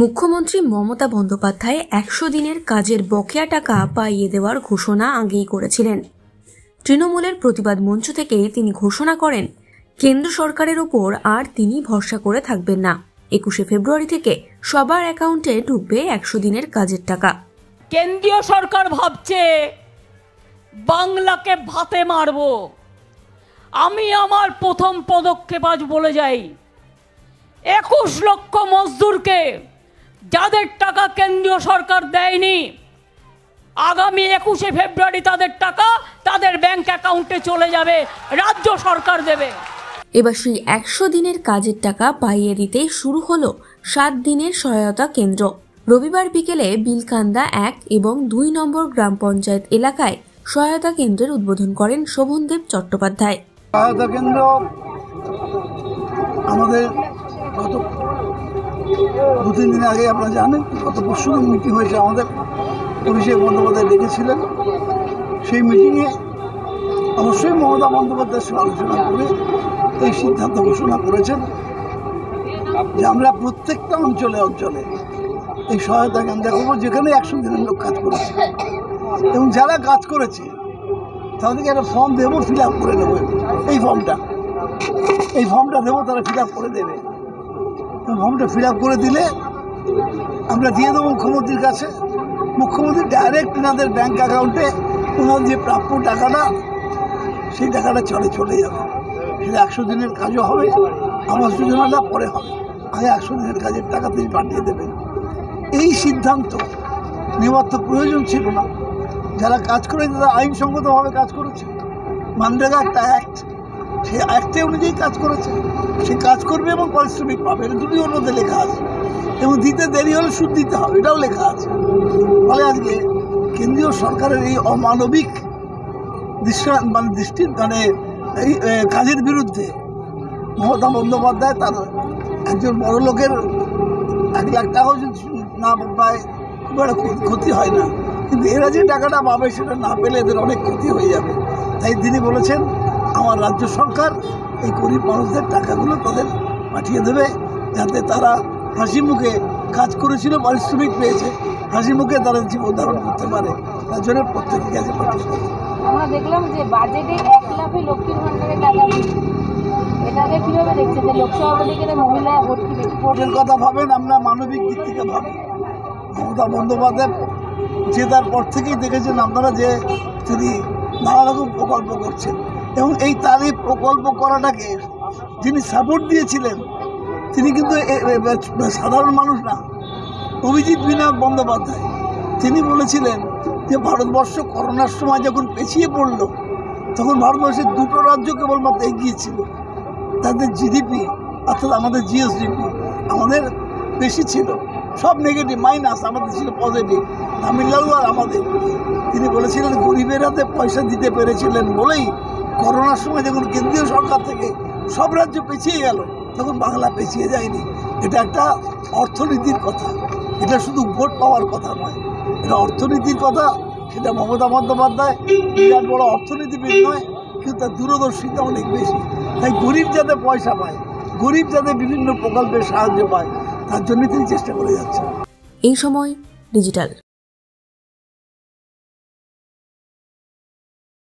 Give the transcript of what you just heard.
মুখ্যমন্ত্রী মমতা বন্দ্যোপাধ্যায় একশো দিনের কাজের বকেয়া টাকা পাইয়ে দেওয়ার ঘোষণা আগেই করেছিলেন। তৃণমূলের প্রতিবাদ মঞ্চ থেকে তিনি ঘোষণা করেন, কেন্দ্র সরকারের ওপর আর তিনি ভরসা করে থাকবেন না। একুশে ফেব্রুয়ারি থেকে সবার অ্যাকাউন্টে ঢুকবে একশো দিনের কাজের টাকা। কেন্দ্রীয় সরকার ভাবছে, বাংলাকে ভাতে মারব। আমি আমার প্রথম পদক্ষেপ আজ বলে যাই, একুশ লক্ষ মজদুরকে যাদের টাকা কেন্দ্রীয় সরকার দেয়নি আগামী একুশে ফেব্রুয়ারি তাদের টাকা তাদের ব্যাংক অ্যাকাউন্টে চলে যাবে রাজ্য সরকার দেবে। এবার সেই একশো দিনের কাজের টাকা পাইয়ে দিতে শুরু হলো সাত দিনের সহায়তা কেন্দ্র। রবিবার বিকেলে বিলকান্দা এক এবং দুই নম্বর গ্রাম পঞ্চায়েত এলাকায় সহায়তা কেন্দ্রের উদ্বোধন করেন শোভনদেব চট্টোপাধ্যায়। সহায়তা কেন্দ্র আমাদের গত দু তিন দিন আগে আপনারা জানেন গত পরশু মিটিং হয়েছে, আমাদের অভিষেক বন্দ্যোপাধ্যায় ডেকেছিলেন। সেই মিটিংয়ে অবশ্যই মমতা বন্দ্যোপাধ্যায়ের সঙ্গে আলোচনা করে এই সিদ্ধান্ত ঘোষণা করেছেন যে আমরা প্রত্যেকটা অঞ্চলে অঞ্চলে এই সহায়তা কেন্দ্র করব, যেখানে একশো দিনের লোক কাজ করেছে। এবং যারা কাজ করেছে, তাদেরকে একটা ফর্ম দেবো ফিল আপ করে দেবো। এই ফর্মটা এই ফর্মটা দেবো, তারা ফিল আপ করে দেবে। ফর্মটা ফিল করে দিলে আমরা দিয়ে দেবো মুখ্যমন্ত্রীর কাছে। মুখ্যমন্ত্রী ডাইরেক্ট ওনাদের ব্যাঙ্ক অ্যাকাউন্টে ওনার যে প্রাপ্য টাকাটা, সেই টাকাটা চলে চলে যাবে। সেটা একশো দিনের কাজও হবে আবাস যোজনাটা পরে হবে। আগে একশো দিনের কাজের টাকা তিনি পাঠিয়ে দেবেন। এই সিদ্ধান্ত নেওয়ার তো প্রয়োজন ছিল না। যারা কাজ করেছে তারা আইনসঙ্গতভাবে কাজ করেছে। মানরেগা একটা অ্যাক্ট সেই অ্যাক্টে অনুযায়ী কাজ করেছে। সে কাজ করবে এবং পারিশ্রমিক পাবে। এটা দুটি মধ্যে লেখা আছে। এবং দিতে দেরি হলে সুদ দিতে হবে, এটাও লেখা আছে। ফলে আজকে কেন্দ্রীয় সরকারের এই অমানবিক দৃশ্য মানে দৃষ্টি মানে এই কাজের বিরুদ্ধে মমতা বন্দ্যোপাধ্যায় তার একজন বড় লোকের এক লাখ টাকাও যদি না পায়, খুব একটা ক্ষতি হয় না। কিন্তু এরা যে টাকাটা পাবে সেটা না পেলে এদের অনেক ক্ষতি হয়ে যাবে। তাই তিনি বলেছেন আমার রাজ্য সরকার এই গরিব মানুষদের টাকাগুলো তাদের পাঠিয়ে দেবে যাতে তারা হাসি মুখে কাজ করেছিল পারিশ্রমিক পেয়েছে হাসি মুখে তারা জীবন ধারণ করতে পারে। তার জন্য প্রত্যেকের কাছে পাঠিয়ে আমরা দেখলাম যে বাজেটে এক লাফে লক্ষ্মীর ভান্ডারের টাকা এটাকে কীভাবে দেখছে? যে লোকসভা ভোটে মহিলা ভোটের কথা ভাবেন আমরা মানবিক দিক থেকে ভাবি। মমতা বন্দ্যোপাধ্যায় জেতার পর থেকেই দেখেছেন আপনারা যে তিনি নানা রকম প্রকল্প করছেন। এবং এই তার এই প্রকল্প করাটাকে যিনি সাপোর্ট দিয়েছিলেন, তিনি কিন্তু সাধারণ মানুষ না, অভিজিৎ বিনায়ক বন্দ্যোপাধ্যায়। তিনি বলেছিলেন যে ভারতবর্ষ করোনার সময় যখন পেছিয়ে পড়ল, তখন ভারতবর্ষের দুটো রাজ্য কেবলমাত্র এগিয়েছিল তাদের জিডিপি অর্থাৎ আমাদের জিএসডিপি আমাদের বেশি ছিল। সব নেগেটিভ মাইনাস আমাদের ছিল পজিটিভ তামিলনাড়ু আর আমাদের। তিনি বলেছিলেন, গরিবের হাতে পয়সা দিতে পেরেছিলেন বলেই করোনার সময় যখন কেন্দ্রীয় সরকার থেকে সব রাজ্য পিছিয়ে গেল। তখন বাংলা পিছিয়ে যায়নি। এটা একটা অর্থনীতির কথা। এটা শুধু ভোট পাওয়ার কথা নয়। এটা অর্থনীতির কথা। সেটা মমতা বন্দ্যোপাধ্যায় বিরাট বড় অর্থনীতিবিদ নয়, কিন্তু তার দূরদর্শিতা অনেক বেশি। তাই গরিব যাতে পয়সা পায়, গরিব যাতে বিভিন্ন প্রকল্পের সাহায্য পায়, তার জন্য তিনি চেষ্টা করে যাচ্ছেন। এই সময় ডিজিটাল।